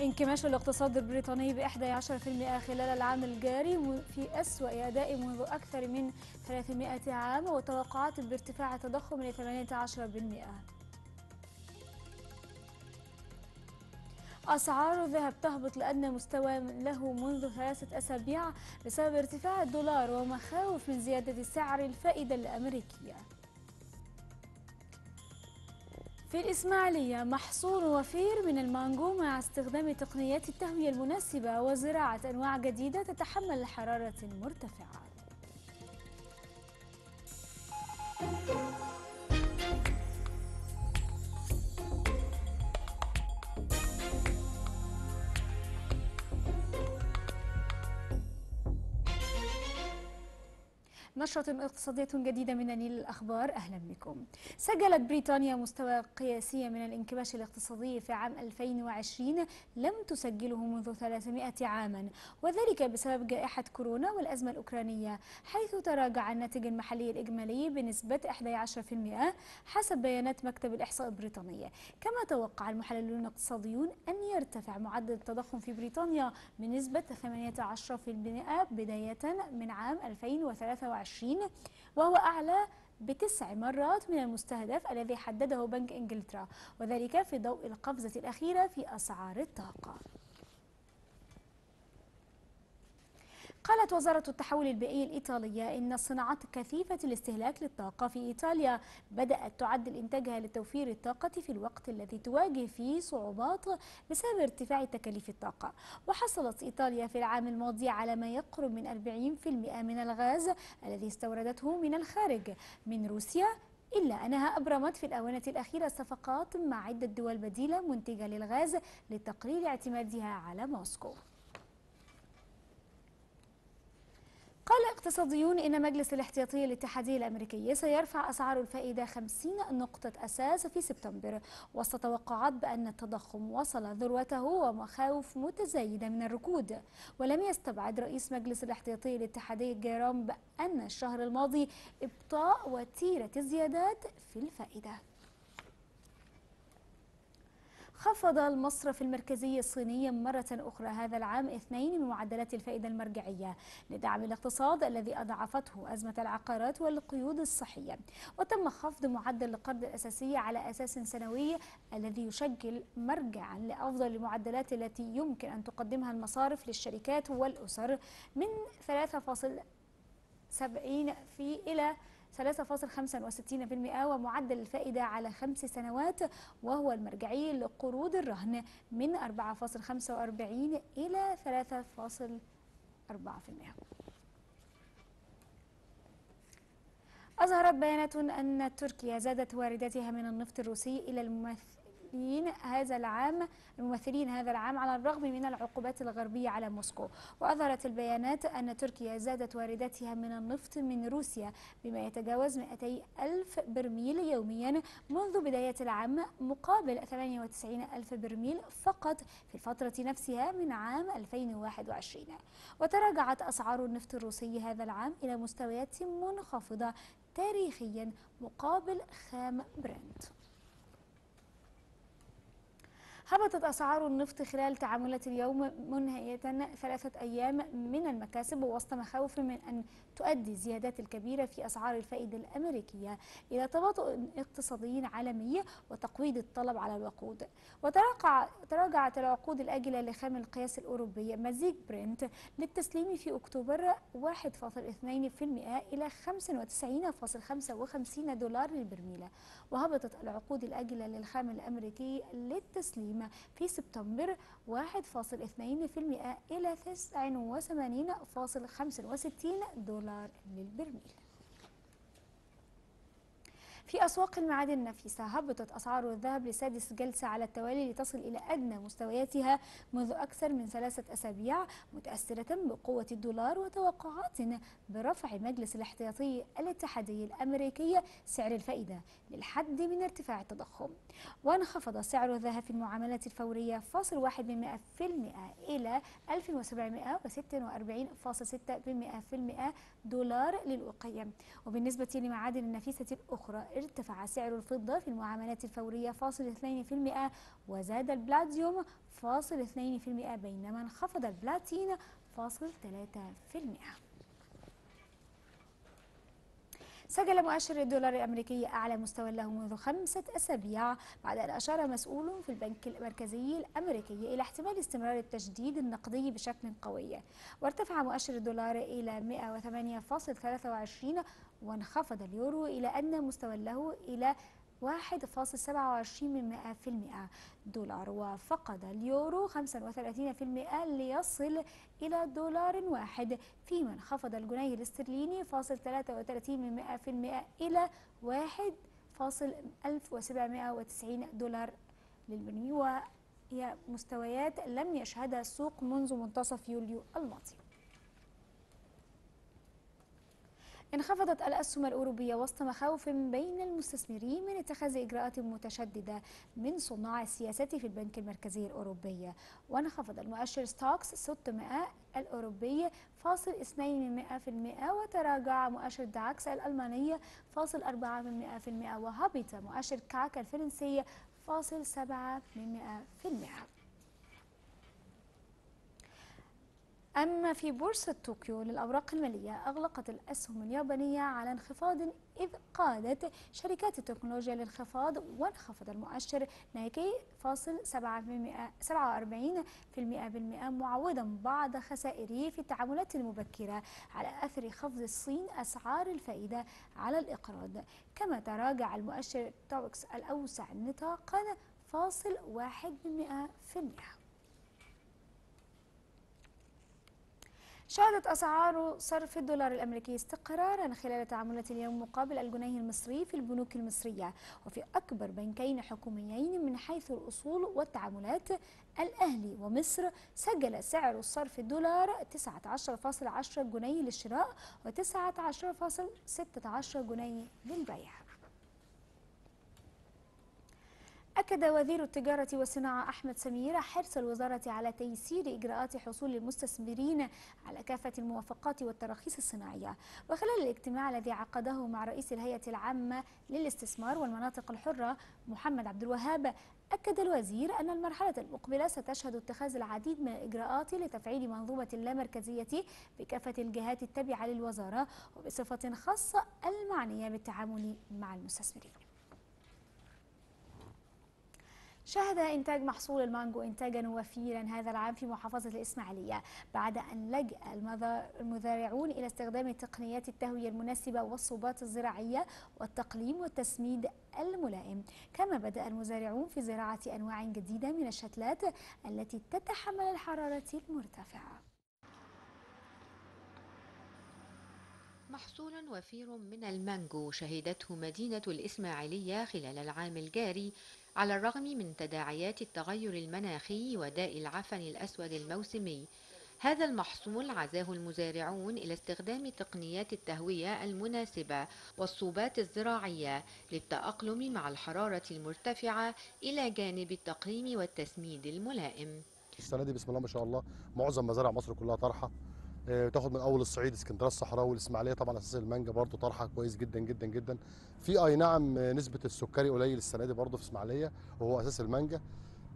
انكماش الاقتصاد البريطاني ب 11% خلال العام الجاري في أسوأ أداء منذ أكثر من 300 عام وتوقعات بارتفاع التضخم ل 18%. أسعار الذهب تهبط لأدنى مستوى له منذ ثلاثة أسابيع بسبب ارتفاع الدولار ومخاوف من زيادة سعر الفائدة الأمريكية في الإسماعيلية محصول وفير من المانجو مع استخدام تقنيات التهوية المناسبة وزراعة أنواع جديدة تتحمل الحرارة المرتفعة نشرة اقتصادية جديدة من نيل الأخبار أهلا بكم. سجلت بريطانيا مستوى قياسي من الانكماش الاقتصادي في عام 2020 لم تسجله منذ 300 عاما وذلك بسبب جائحة كورونا والأزمة الأوكرانية حيث تراجع الناتج المحلي الإجمالي بنسبة 11% حسب بيانات مكتب الإحصاء البريطاني. كما توقع المحللون الاقتصاديون أن يرتفع معدل التضخم في بريطانيا بنسبة 18% بداية من عام 2023 2020 وهو أعلى بتسع مرات من المستهدف الذي حدده بنك إنجلترا وذلك في ضوء القفزة الأخيرة في أسعار الطاقة. قالت وزارة التحول البيئي الإيطالية إن الصناعات كثيفة الاستهلاك للطاقة في إيطاليا بدأت تعدل إنتاجها لتوفير الطاقة في الوقت الذي تواجه فيه صعوبات بسبب ارتفاع تكاليف الطاقة. وحصلت إيطاليا في العام الماضي على ما يقرب من 40% من الغاز الذي استوردته من الخارج من روسيا إلا أنها أبرمت في الآونة الأخيرة صفقات مع عدة دول بديلة منتجة للغاز لتقليل اعتمادها على موسكو. اقتصاديون إن مجلس الاحتياطي الاتحادي الأمريكي سيرفع أسعار الفائدة 50 نقطة أساس في سبتمبر وسط توقعات بأن التضخم وصل ذروته ومخاوف متزايدة من الركود. ولم يستبعد رئيس مجلس الاحتياطي الاتحادي جيروم بأن الشهر الماضي إبطاء وتيرة الزيادات في الفائدة. خفض المصرف المركزي الصيني مرة أخرى هذا العام اثنين من معدلات الفائدة المرجعية لدعم الاقتصاد الذي أضعفته أزمة العقارات والقيود الصحية. وتم خفض معدل القرض الأساسي على أساس سنوي الذي يشكل مرجعا لأفضل المعدلات التي يمكن أن تقدمها المصارف للشركات والأسر من 3.70 في إلى 3.65% ومعدل الفائدة على خمس سنوات وهو المرجعي لقروض الرهن من 4.45 إلى 3.4% أظهرت بيانات أن تركيا زادت وارداتها من النفط الروسي إلى الممثل الممثلين هذا العام الممثلين هذا العام على الرغم من العقوبات الغربية على موسكو. وأظهرت البيانات أن تركيا زادت وارداتها من النفط من روسيا بما يتجاوز 200 ألف برميل يوميا منذ بداية العام مقابل 98 ألف برميل فقط في الفترة نفسها من عام 2021 وتراجعت أسعار النفط الروسي هذا العام إلى مستويات منخفضة تاريخيا مقابل خام برنت. هبطت أسعار النفط خلال تعاملات اليوم منهية ثلاثة أيام من المكاسب وسط مخاوف من أن تؤدي الزيادات الكبيرة في أسعار الفائدة الأمريكية إلى تباطؤ اقتصادي عالمي وتقويض الطلب على الوقود. وتراجعت العقود الآجلة لخام القياس الأوروبي مزيج برنت للتسليم في أكتوبر 1.2% إلى 95.55 دولار للبرميل. وهبطت العقود الآجلة للخام الأمريكي للتسليم في سبتمبر 1.2% إلى 89.65 دولار للبرميل. في أسواق المعادن النفيسة هبطت أسعار الذهب لسادس جلسة على التوالي لتصل إلى أدنى مستوياتها منذ أكثر من ثلاثة أسابيع متأثرة بقوة الدولار وتوقعات برفع مجلس الاحتياطي الاتحادي الأمريكي سعر الفائدة للحد من ارتفاع التضخم. وانخفض سعر الذهب في المعاملات الفورية فاصل واحد من مئة في المئة إلى 1746.6% دولار للأوقية وبالنسبة لمعادن النفيسة الأخرى ارتفع سعر الفضة في المعاملات الفورية فاصل 2% وزاد البلاتيوم فاصل 2% بينما انخفض البلاتين فاصل 3%. سجل مؤشر الدولار الأمريكي أعلى مستوى له منذ خمسة أسابيع بعد أن أشار مسؤول في البنك المركزي الأمريكي إلى احتمال استمرار التجديد النقدي بشكل قوي وارتفع مؤشر الدولار إلى 108.23 وانخفض اليورو إلى أن مستوى له إلى 1.27 من 100% دولار وفقد اليورو 35% ليصل إلى دولار واحد. فيما انخفض الجنيه الاسترليني فاصل 33 من 100% إلى 1.1790 دولار للبني وهي مستويات لم يشهدها السوق منذ منتصف يوليو الماضي. انخفضت الأسهم الأوروبية وسط مخاوف بين المستثمرين من اتخاذ إجراءات متشددة من صناع السياسة في البنك المركزي الأوروبي. وانخفض المؤشر ستوكس 600 الأوروبي فاصل 2% وتراجع مؤشر داكس الألماني فاصل 4% وهبط مؤشر كاك الفرنسي فاصل 7% أما في بورصة طوكيو للأوراق المالية أغلقت الأسهم اليابانية على انخفاض إذ قادت شركات التكنولوجيا للانخفاض وانخفض المؤشر نايكي فاصل 47% بالمئة معوضا بعض خسائره في التعاملات المبكرة على أثر خفض الصين أسعار الفائدة على الإقراض. كما تراجع المؤشر توكس الأوسع نطاقا فاصل 1% شهدت أسعار صرف الدولار الأمريكي استقرارا خلال تعاملات اليوم مقابل الجنيه المصري في البنوك المصرية وفي أكبر بنكين حكوميين من حيث الأصول والتعاملات. الأهلي ومصر سجل سعر الصرف الدولار 19.10 جنيه للشراء و19.16 جنيه للبيع. أكد وزير التجارة والصناعة أحمد سمير حرص الوزارة على تيسير إجراءات حصول المستثمرين على كافة الموافقات والتراخيص الصناعية. وخلال الاجتماع الذي عقده مع رئيس الهيئة العامة للاستثمار والمناطق الحرة محمد عبد الوهاب أكد الوزير أن المرحلة المقبلة ستشهد اتخاذ العديد من الإجراءات لتفعيل منظومة اللامركزية بكافة الجهات التابعة للوزارة وبصفة خاصة المعنية بالتعامل مع المستثمرين. شهد إنتاج محصول المانجو إنتاجا وفيرا هذا العام في محافظة الإسماعيلية بعد أن لجأ المزارعون إلى استخدام تقنيات التهوية المناسبة والصوبات الزراعية والتقليم والتسميد الملائم. كما بدأ المزارعون في زراعة أنواع جديدة من الشتلات التي تتحمل الحرارة المرتفعة. محصول وفير من المانجو شهدته مدينة الإسماعيلية خلال العام الجاري على الرغم من تداعيات التغير المناخي وداء العفن الأسود الموسمي هذا المحصول عزاه المزارعون إلى استخدام تقنيات التهوية المناسبة والصوبات الزراعية للتأقلم مع الحرارة المرتفعة إلى جانب التقليم والتسميد الملائم. السنة دي بسم الله ما شاء الله معظم مزارع مصر كلها طرحة تاخد من أول الصعيد اسكندرية الصحراوي والإسماعيلية طبعا أساس المانجا برضو طرحه كويس جدا جدا جدا. في أي نعم آه، نسبة السكري قليل السنة دي برضو في إسماعيلية وهو أساس المانجا.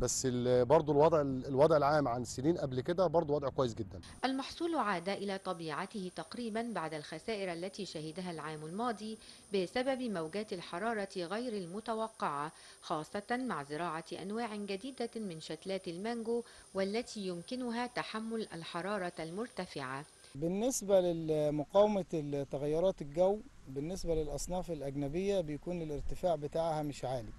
بس برضو الوضع الوضع العام عن سنين قبل كده برضو وضع كويس جدا. المحصول عاد إلى طبيعته تقريبا بعد الخسائر التي شهدها العام الماضي بسبب موجات الحرارة غير المتوقعة خاصة مع زراعة أنواع جديدة من شتلات المانجو والتي يمكنها تحمل الحرارة المرتفعة. بالنسبة لمقاومة تغيرات الجو بالنسبة للأصناف الأجنبية بيكون الارتفاع بتاعها مش عالي.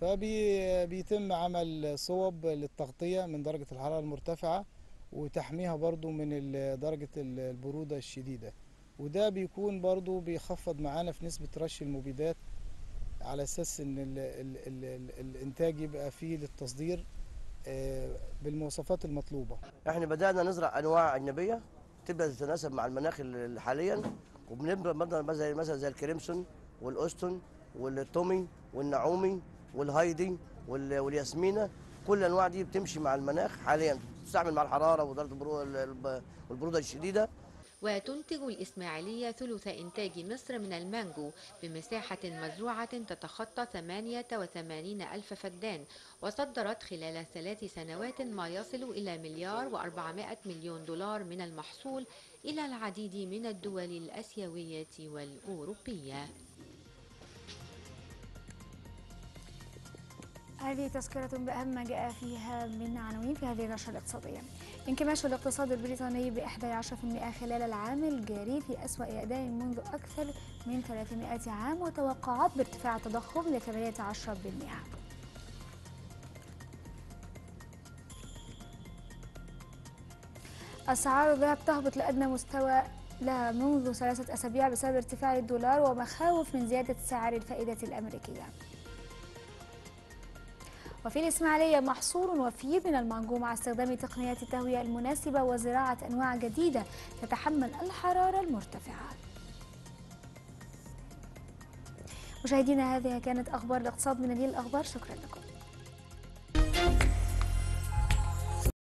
فبيتم عمل صوب للتغطية من درجة الحرارة المرتفعة وتحميها برضو من درجة البرودة الشديدة. وده بيكون برضو بيخفض معانا في نسبة رش المبيدات على أساس إن ال ال ال ال الإنتاج يبقى فيه للتصدير آه، بالمواصفات المطلوبة. إحنا بدأنا نزرع أنواع أجنبية تبدأ تتناسب مع المناخ حاليا وبنبدأ مثلا زي الكريمسون والأوستون والتومي والنعومي والهايدي والياسمينة كل الانواع دي بتمشي مع المناخ حاليا بتتعامل مع الحرارة ودرجه البروده الشديدة. وتنتج الإسماعيلية ثلث إنتاج مصر من المانجو بمساحة مزروعة تتخطى 88 ألف فدان وصدرت خلال ثلاث سنوات ما يصل إلى مليار و400 مليون دولار من المحصول إلى العديد من الدول الآسيوية والأوروبية. هذه تذكرة بأهم ما جاء فيها من عناوين في هذه النشرة الاقتصادية انكماش الاقتصاد البريطاني ب 11% خلال العام الجاري في أسوأ أداء منذ أكثر من 300 عام وتوقعات بارتفاع التضخم ل 18%. أسعار الذهب تهبط لأدنى مستوى لها منذ ثلاثة أسابيع بسبب ارتفاع الدولار ومخاوف من زيادة سعر الفائدة الأمريكية. وفي الإسماعيلية محصول وفير من المانجو مع استخدام تقنيات التهوية المناسبة وزراعة أنواع جديدة تتحمل الحرارة المرتفعة. مشاهدينا هذه كانت أخبار الاقتصاد من نيل الأخبار. شكرا لكم.